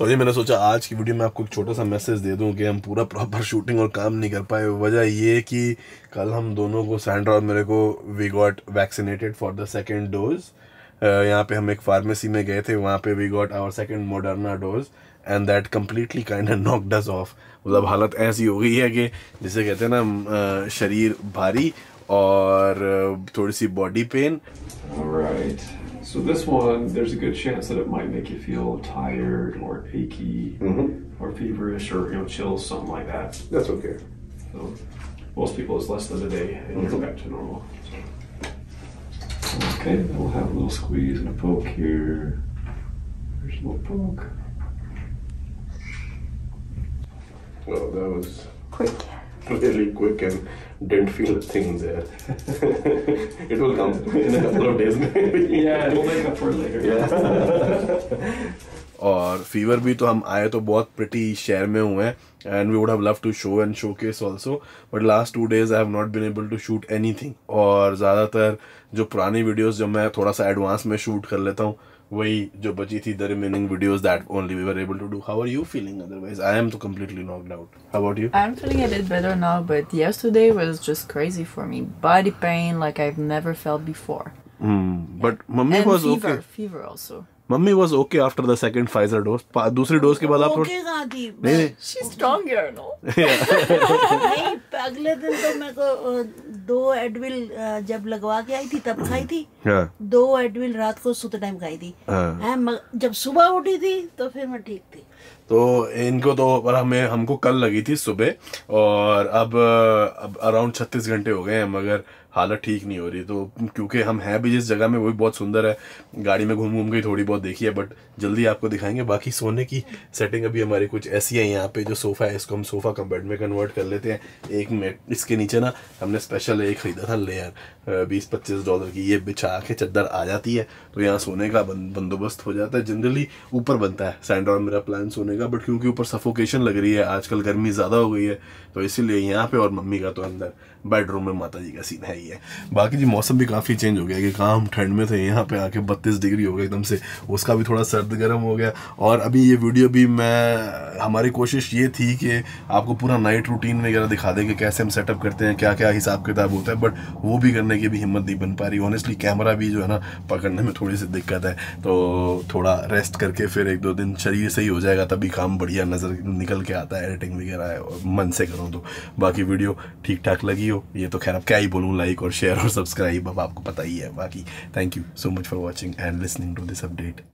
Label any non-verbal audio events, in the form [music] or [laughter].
तो ये मैंने सोचा आज की वीडियो में आपको एक छोटा सा मैसेज दे दूँ कि हम पूरा प्रॉपर शूटिंग और काम नहीं कर पाए। वजह ये कि कल हम दोनों को सैंड्रा और मेरे को we got vaccinated for the second dose यहाँ पे हम एक फार्मेसी में गए थे, वहाँ पे we got our second Moderna dose and that completely kind knocked us off मतलब हालत ऐसी हो गई है कि जिसे कहते हैं ना शरीर भारी और थोड़ी सी body pain Alright. So this one, there's a good chance that it might make you feel tired or achy mm-hmm. or feverish or you know chills, something like that. That's okay. So most people it's less than a day and mm-hmm. you're back to normal. So. Okay, we'll have a little squeeze and a poke here. There's a little poke. Well, that was quick. Really quick and didn't feel a thing there. [laughs] it will come in a couple of days maybe. Yeah, we'll make up for it later. [laughs] और fever भी तो हम आए तो बहुत pretty शहर में हुए हैं and we would have love to show and showcase also but last two days I have not been able to shoot anything और ज़्यादातर जो पुरानी वीडियोस जो मैं थोड़ा सा एडवांस में शूट कर लेता हूँ वही जो बची थी the remaining videos that only we were able to do how are you feeling otherwise I am तो completely knocked out how about you I'm feeling a bit better now, but yesterday was just crazy for me. Body pain like I've never felt before. hmm. but mummy and was fever, okay fever also. Mummy was okay after the second Pfizer dose दूसरी dose के बाद आप okay थी नहीं नहीं She's stronger, no? नहीं अगले दिन तो मेरे को अ, दो एडविल जब लगवा के आई थी तब खाई थी। हाँ। दो एडविल रात को सोते टाइम खाई थी। हाँ। जब सुबह उठी थी तो फिर मैं ठीक थी। तो इनको तो पर हमें हमको कल लगी थी सुबह और अब अब अराउंड छत्तीस घंटे हो गए हैं मगर हालत ठीक नहीं हो रही। तो क्योंकि हम हैं भी जिस जगह में वो भी बहुत सुंदर है। गाड़ी में घूम घूम के थोड़ी बहुत देखी है बट जल्दी आपको दिखाएँगे। बाकी सोने की सेटिंग अभी हमारी कुछ ऐसी है यहाँ पे जो सोफ़ा है इसको हम सोफ़ा का बेड में कन्वर्ट कर लेते हैं। एक मिनट इसके नीचे ना हमने स्पेशल एक खरीदा था लेयर बीस पच्चीस डॉलर की ये बिछा के चद्दर आ जाती है तो यहाँ सोने का बंदोबस्त हो जाता है। जनरली ऊपर बनता है और मेरा प्लान सोने का बट क्योंकि ऊपर सफोकेशन लग रही है, आजकल गर्मी ज़्यादा हो गई है तो इसीलिए यहाँ पे और मम्मी का तो अंदर बेडरूम में माता जी का सीन है ही है। बाकी जी मौसम भी काफ़ी चेंज हो गया कि कहाँ हम ठंड में थे, यहाँ पे आके बत्तीस डिग्री हो गया एकदम से, उसका भी थोड़ा सर्द गर्म हो गया। और अभी ये वीडियो भी मैं हमारी कोशिश ये थी कि आपको पूरा नाइट रूटीन वगैरह दिखा दें कि कैसे हम सेटअप करते हैं क्या क्या हिसाब किताब होता है बट वो भी करने की भी हिम्मत नहीं बन पा रही। ऑनेस्टली कैमरा भी जो है ना, पकड़ने में थोड़ी सी दिक्कत है। तो थोड़ा रेस्ट करके फिर एक दो दिन शरीर से ही हो जाएगा, तभी काम बढ़िया नज़र निकल के आता है एडिटिंग वगैरह और मन से करूँ तो। बाकी वीडियो ठीक ठाक लगी हो, ये तो खैर अब क्या ही बोलूँ लाइक और शेयर और सब्सक्राइब अब आपको पता ही है। बाकी thank you so much for watching and listening to this update